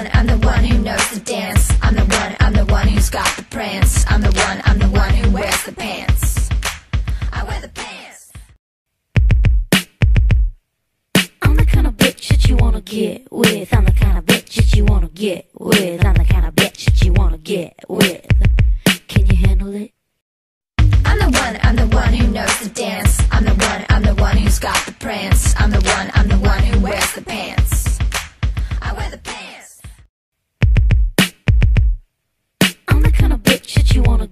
one, I'm the one who knows the dance. I'm the one, I'm the one who's got the prance. I'm the one, I'm the one who wears the pants. I wear the pants. I'm the kind of bitch that you wanna get with. I'm the kind of bitch that you wanna get with. I'm the kind of bitch that you wanna get with. Can you handle it? I'm the one, I'm the one who knows the dance. I'm the one, I'm the one who's got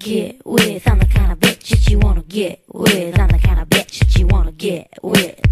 get with. I'm the kind of bitch that you wanna get with. I'm the kind of bitch that you wanna get with.